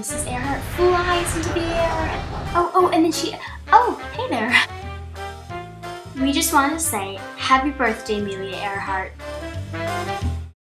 Mrs. Earhart flies into the air. Oh, oh, and then she, oh, hey there. We just want to say happy birthday, Amelia Earhart.